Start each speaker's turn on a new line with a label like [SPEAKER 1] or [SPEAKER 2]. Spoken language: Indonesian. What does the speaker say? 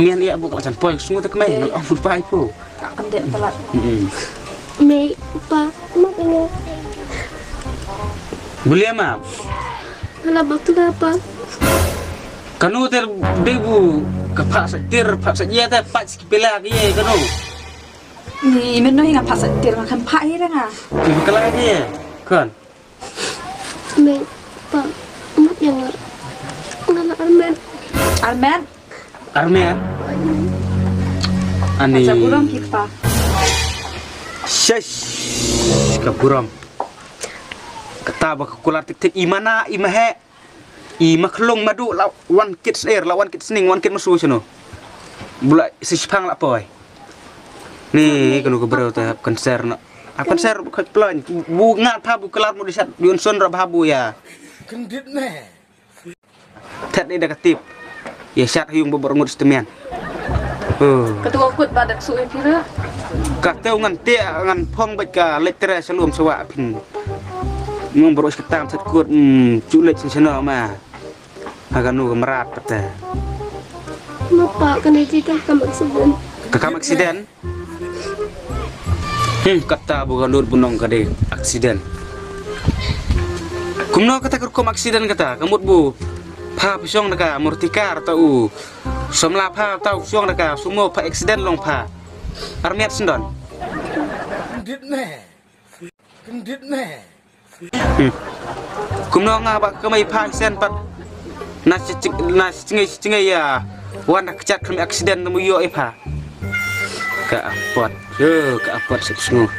[SPEAKER 1] Mian lihat bu kawasan boy semua iya. tak main nak ambil pai bu.
[SPEAKER 2] Tak kendek telat.
[SPEAKER 3] Mei apa mak ini?
[SPEAKER 1] Beli apa?
[SPEAKER 3] Kalau betul apa?
[SPEAKER 1] Kanu ter ke pak setir pak sejia teh, pak sekipelah kia kanu.
[SPEAKER 2] Ni Ini yang ngapa setir makan pak ini dah.
[SPEAKER 1] Ibu kelak kia kan?
[SPEAKER 3] Mei pak mak yang ngalak almen.
[SPEAKER 2] Almen?
[SPEAKER 1] Almen. Ani. macam burung kita. Shush. Kaburam. Kata bak kular tik tik imana imahe. I maklong madu lawan kids air lawan kids ning wan kid masu chano. Bula sipang la poy. Ni kanu ko bro ta konser na. A konser bukan plan bu ngat pa bu kelar mu disat diun son ra babu ya.
[SPEAKER 2] Kendit meh.
[SPEAKER 1] Tet ni dah ketip. Ya syat huyung bobor ngut stemian. Oh ketua
[SPEAKER 2] kut pada suwe pira
[SPEAKER 1] kateu ngan te ngan phong bai ka letra selum sewa pin nung berus ketam sat kut culik sesena ma akan nu merat pete
[SPEAKER 3] Mapa kena cerita kam aksiden
[SPEAKER 1] Kakam aksiden? Hmm, kata bukan dur punong kade aksiden Kumno kata kerkom aksiden kata kamut bu Pah pisong naka murtikar tau สมลาผ้าเต้าช่วงรากาสุโม่พระเอ็กซิเดนลงผ่าอารเมียดสินดอน
[SPEAKER 4] ดิดแน่ดิดแน่
[SPEAKER 1] คุมน้องอาบะก็ไม่พานเส้นปัดน่าจะน่าจะไงจะไงอะวันนักจัดคำอักซิเดนมุยอไอผ่ากะปวดเออกะปวดสุดสนุก